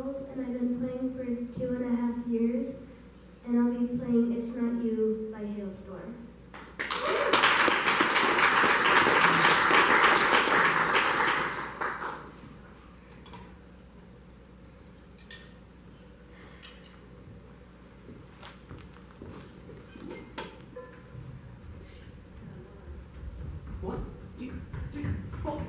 old, and I've been playing for two and a half years, and I'll be playing It's Not You by Halestorm. One, two, three, four.